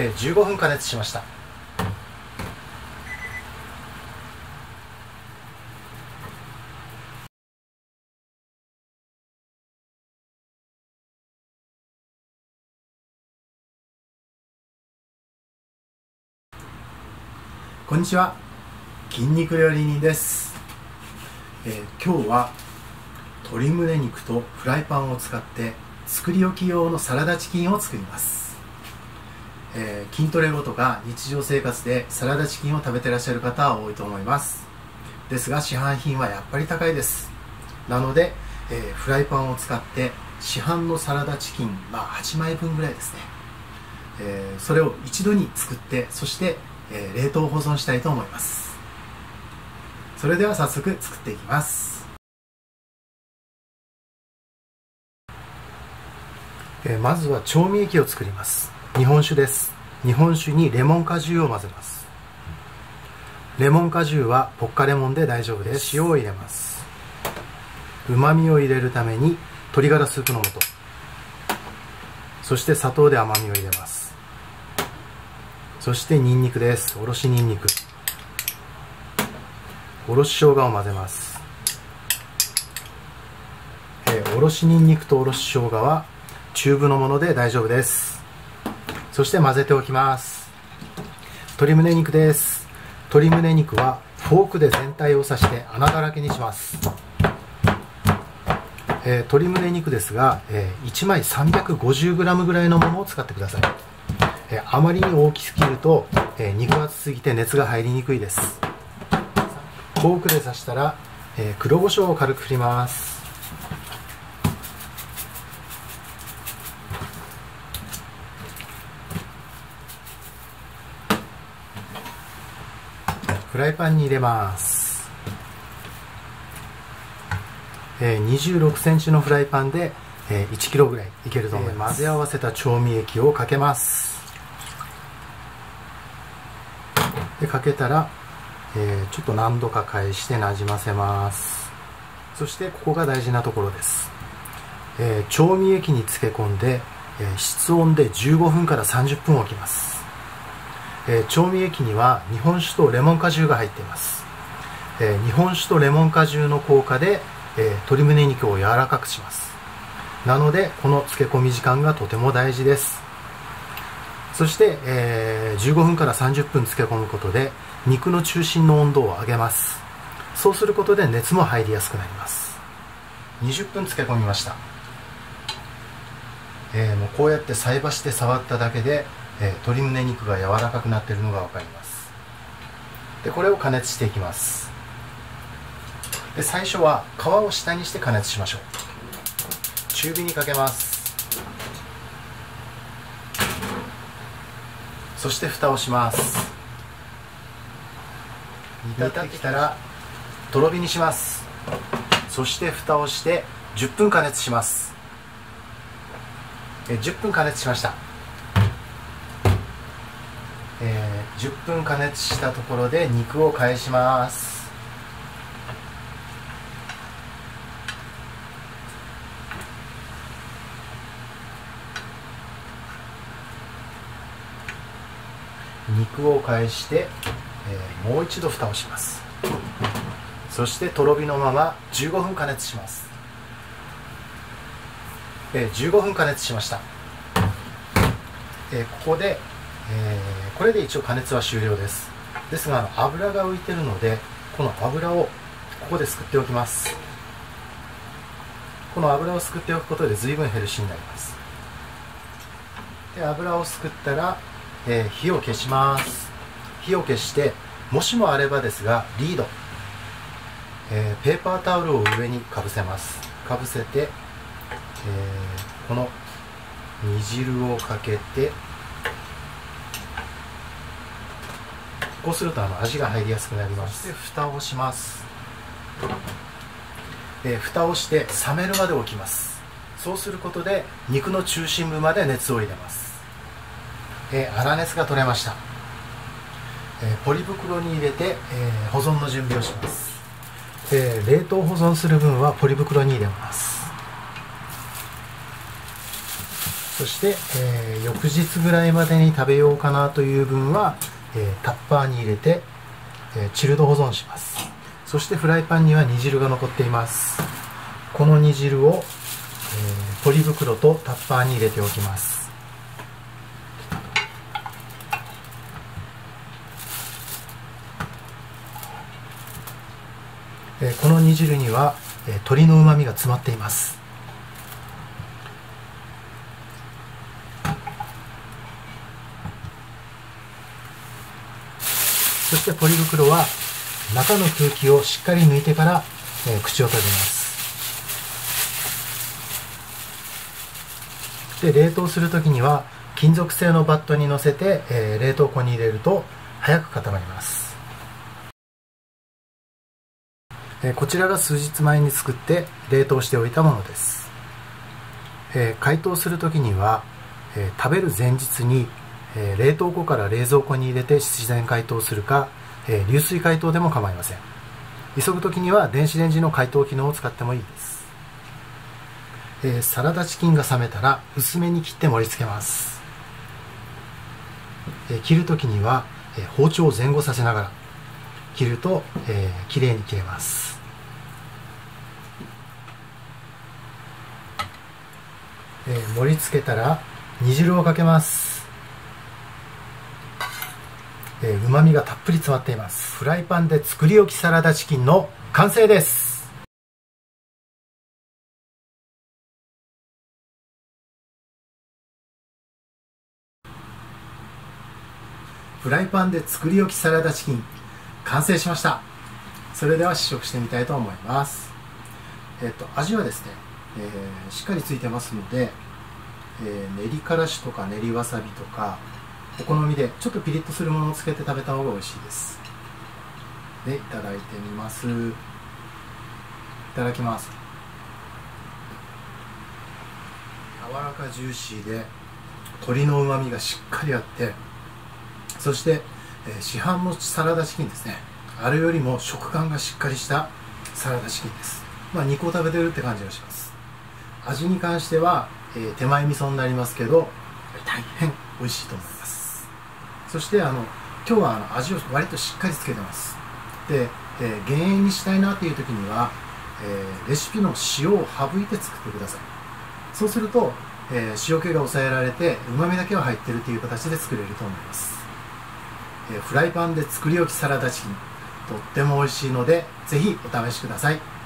えー、15分加熱しました。こんにちは。筋肉料理人です、えー、今日は鶏胸肉とフライパンを使って作り置き用のサラダチキンを作ります。えー、筋トレ後とか日常生活でサラダチキンを食べてらっしゃる方は多いと思います。ですが市販品はやっぱり高いです。なので、えー、フライパンを使って市販のサラダチキン、まあ、8枚分ぐらいですね、えー、それを一度に作ってそして、え冷凍保存したいと思います。それでは早速作っていきます。えまずは調味液を作ります。日本酒です。日本酒にレモン果汁を混ぜます。レモン果汁はポッカレモンで大丈夫です。塩を入れます。うまみを入れるために鶏ガラスープの素。そして砂糖で甘みを入れます。そしてニンニクです。おろしニンニク。おろし生姜を混ぜます。えおろしニンニクとおろし生姜はチューブのもので大丈夫です。そして混ぜておきます。鶏胸肉です。鶏胸肉はフォークで全体を刺して穴だらけにします、えー、鶏胸肉ですが、えー、1枚 350g ぐらいのものを使ってください、えー、あまりに大きすぎると、え肉厚すぎて熱が入りにくいです。フォークで刺したら、え黒胡椒を軽く振ります。フライパンに入れます。えー、26センチのフライパンで、えー、1キロぐらいいけると思います、えー、混ぜ合わせた調味液をかけます。でかけたら、えー、ちょっと何度か返してなじませます。そしてここが大事なところです、えー、調味液に漬け込んで、えー、室温で15分から30分置きますえー、調味液には日本酒とレモン果汁が入っています、えー、日本酒とレモン果汁の効果で、えー、鶏胸肉を柔らかくします。なのでこの漬け込み時間がとても大事です。そして、え15分から30分漬け込むことで肉の中心の温度を上げます。そうすることで熱も入りやすくなります。20分漬け込みました、えもうこうやって菜箸で触っただけでえー、鶏胸肉が柔らかくなっているのが分かります。でこれを加熱していきます。で最初は皮を下にして加熱しましょう。中火にかけます。そして蓋をします。煮立ってきたらとろ火にします。そして蓋をして10分加熱します。10分加熱しました。えー、10分加熱したところで肉を返します。肉を返して、えー、もう一度蓋をします。そしてとろ火のまま15分加熱します、えー、15分加熱しました、えー、ここでえ、これで一応加熱は終了です。ですが油が浮いてるのでこの油をここですくっておきます。この油をすくっておくことで随分ヘルシーになります。で油をすくったら、えー、火を消します。火を消してもしもあればですがリード、えー、ペーパータオルを上にかぶせます。かぶせて、えー、この煮汁をかけてこうするとあの味が入りやすくなります。で蓋をします、えー、蓋をして冷めるまで置きます。そうすることで肉の中心部まで熱を入れます、えー、粗熱が取れました、えー、ポリ袋に入れて、えー、保存の準備をします、え、冷凍保存する分はポリ袋に入れます。そして、えー、翌日ぐらいまでに食べようかなという分は、えー、タッパーに入れて、えチルド保存します。そしてフライパンには煮汁が残っています。この煮汁を、えポリ袋とタッパーに入れておきます。えこの煮汁には、え鶏のうまみが詰まっています。そしてポリ袋は中の空気をしっかり抜いてから、えー、口を閉じます。で冷凍するときには金属製のバットに乗せて、えー、冷凍庫に入れると早く固まります。えこちらが数日前に作って冷凍しておいたものです、え解凍する時には、え食べる前日に、え冷凍庫から冷蔵庫に入れて自然解凍するか、え流水解凍でも構いません。急ぐ時には電子レンジの解凍機能を使ってもいいです、えサラダチキンが冷めたら薄めに切って盛り付けます、え切る時には、え包丁を前後させながら切ると、えー、綺麗に切れます。えー、盛り付けたら煮汁をかけます。うま、みがたっぷり詰まっています。フライパンで作り置きサラダチキンの完成です。フライパンで作り置きサラダチキン完成しました。それでは試食してみたいと思います。えっ、と味はですね、えー、しっかりついてますので、えー、練りからしとか練りわさびとかお好みでちょっとピリッとするものをつけて食べた方が美味しいです。でいただいてみます。いただきます。柔らかジューシーで鶏のうまみがしっかりあってそしてえ市販のサラダチキンですね。あれよりも食感がしっかりしたサラダチキンです。まあ肉を食べてるって感じがします。味に関しては、えー、手前味噌になりますけど大変美味しいと思います。そしてあの今日はあの味を割としっかりつけてます。で、えー、減塩にしたいなっていう時には、えー、レシピの塩を省いて作ってください。そうすると、え塩気が抑えられてうまみだけは入ってるっていう形で作れると思います。えフライパンで作り置きサラダチキンとっても美味しいのでぜひお試しください。